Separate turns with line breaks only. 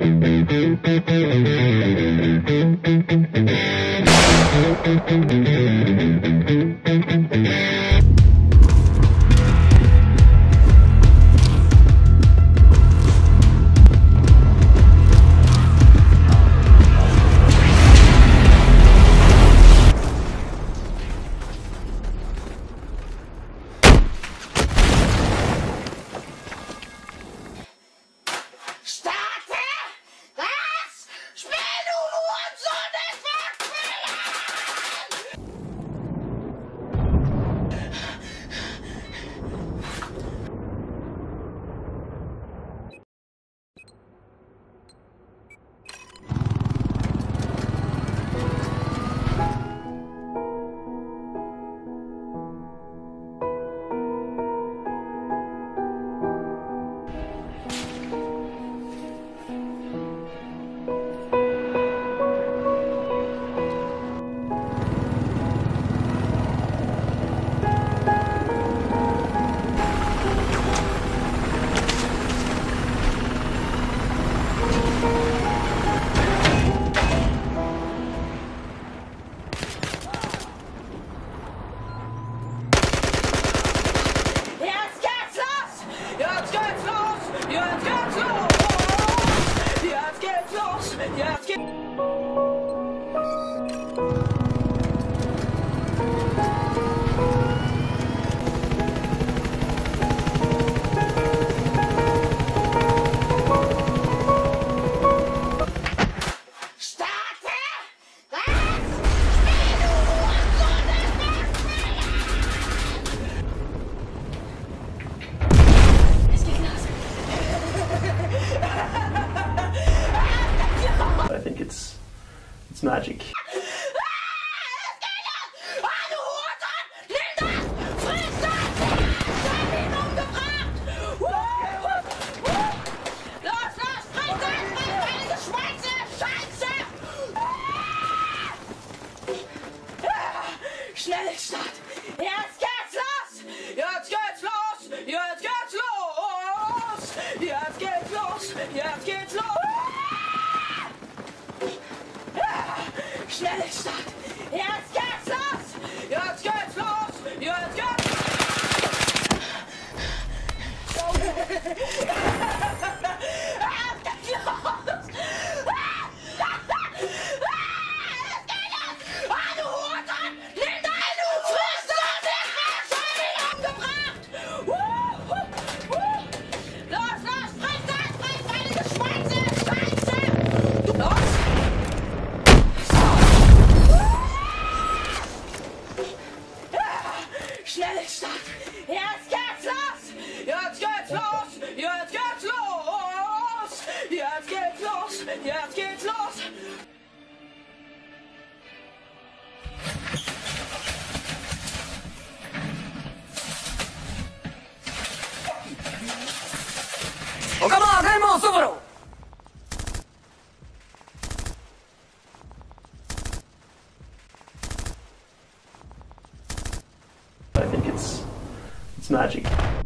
Thank you.
얘 들. It's magic.
Weltstadt. Jetzt geht's los! Jetzt geht's los! Jetzt geht's los! Jetzt geht's los! Jetzt geht's los!
It's magic.